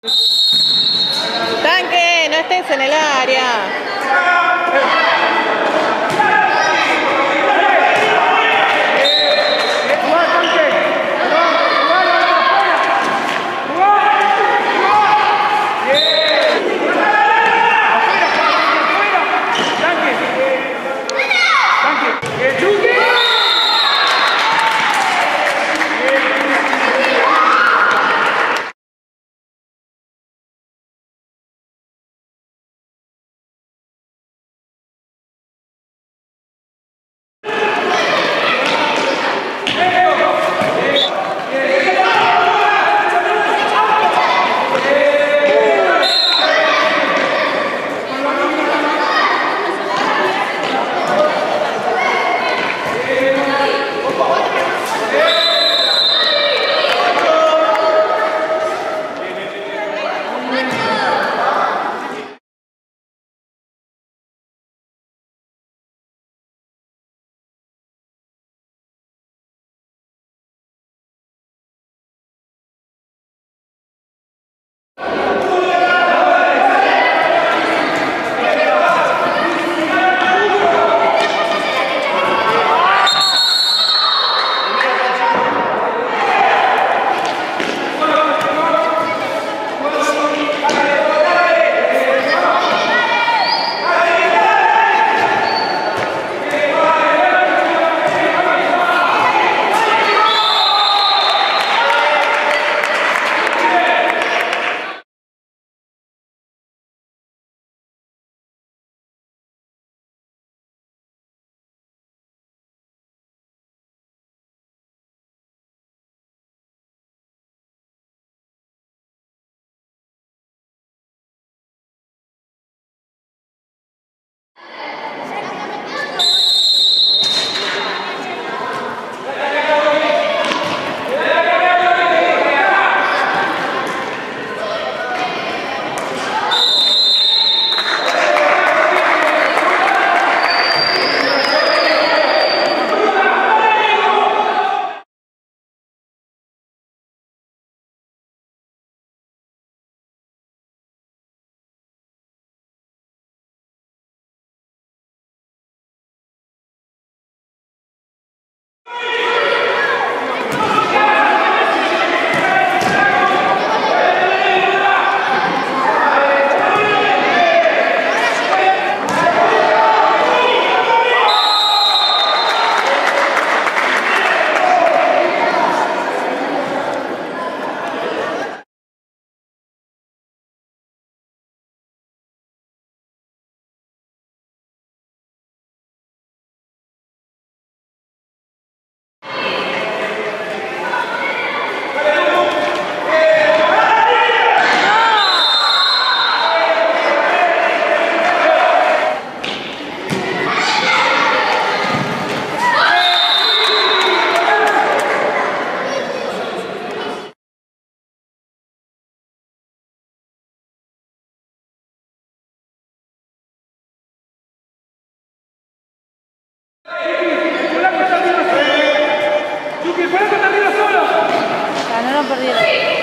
Tanque, no estés en el área. perdido.